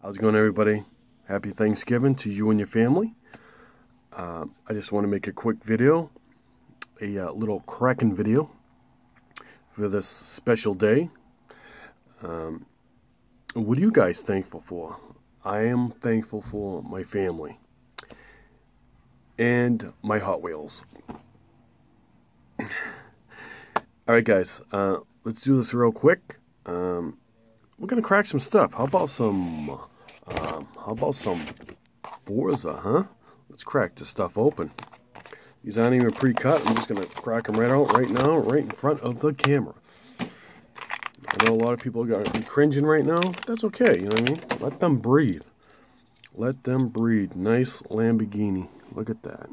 How's it going, everybody? Happy Thanksgiving to you and your family. Uh, I just want to make a quick video, a uh, little cracking video for this special day. Um, what are you guys thankful for? I am thankful for my family and my Hot Wheels. All right, guys, uh, let's do this real quick. Um, we're gonna crack some stuff. How about some? Um, how about some Forza, huh? Let's crack this stuff open. These aren't even pre-cut. I'm just gonna crack them right out right now, right in front of the camera. I know a lot of people are gonna be cringing right now. That's okay. You know what I mean? Let them breathe. Let them breathe. Nice Lamborghini. Look at that.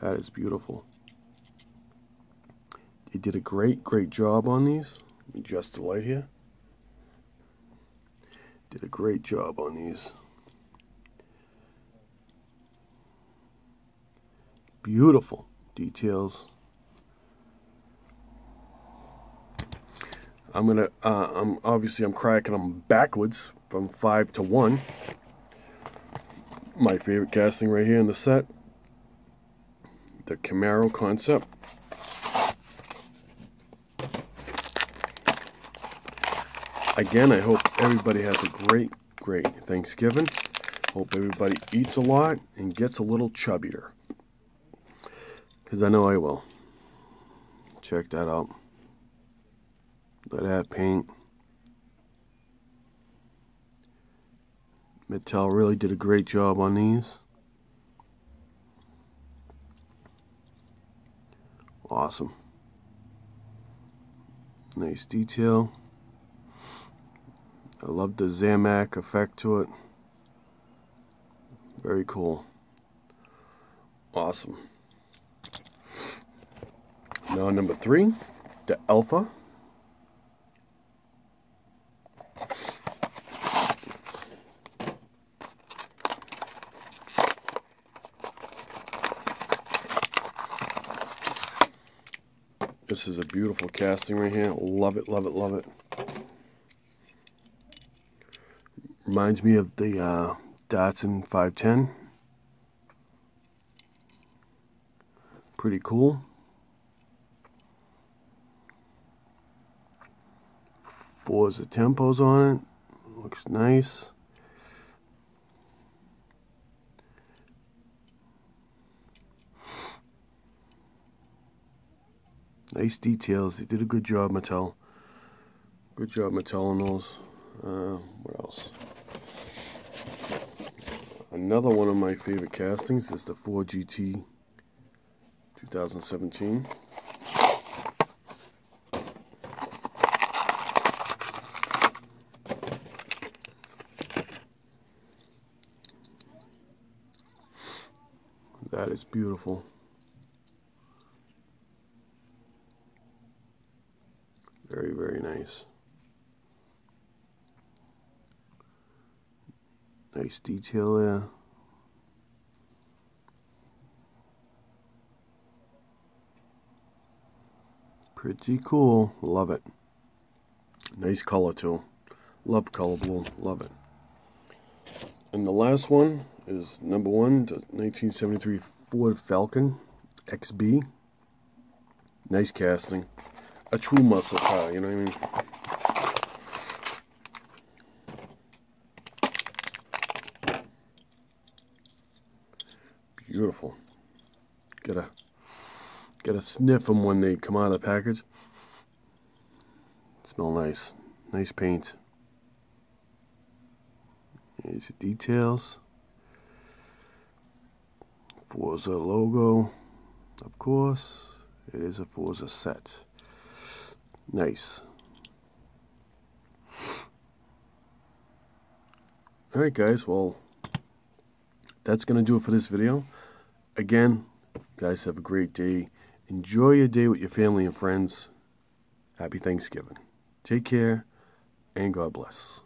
That is beautiful. They did a great, great job on these adjust the light here. Did a great job on these. Beautiful details. I'm gonna, uh, I'm obviously I'm cracking them backwards from five to one. My favorite casting right here in the set, the Camaro concept. Again, I hope everybody has a great, great Thanksgiving. Hope everybody eats a lot and gets a little chubbier. Because I know I will. Check that out. At that paint. Mattel really did a great job on these. Awesome. Nice detail. I love the Zamac effect to it. Very cool. Awesome. Now number three, the Alpha. This is a beautiful casting right here. Love it, love it, love it. Reminds me of the uh, Datsun 510. Pretty cool. Forza tempos on it. Looks nice. Nice details. They did a good job, Mattel. Good job, Mattel, on those. Uh, what else? Another one of my favorite castings is the Ford GT 2017. That is beautiful. Very, very nice. Nice detail there. Pretty cool. Love it. Nice color too. Love color blue. Love it. And the last one is number one, the 1973 Ford Falcon XB. Nice casting. A true muscle car, you know what I mean? Beautiful. Gotta, gotta sniff them when they come out of the package. Smell nice. Nice paint. Here's the details. Forza logo. Of course, it is a Forza set. Nice. Alright guys, well, that's going to do it for this video. Again, guys, have a great day. Enjoy your day with your family and friends. Happy Thanksgiving. Take care, and God bless.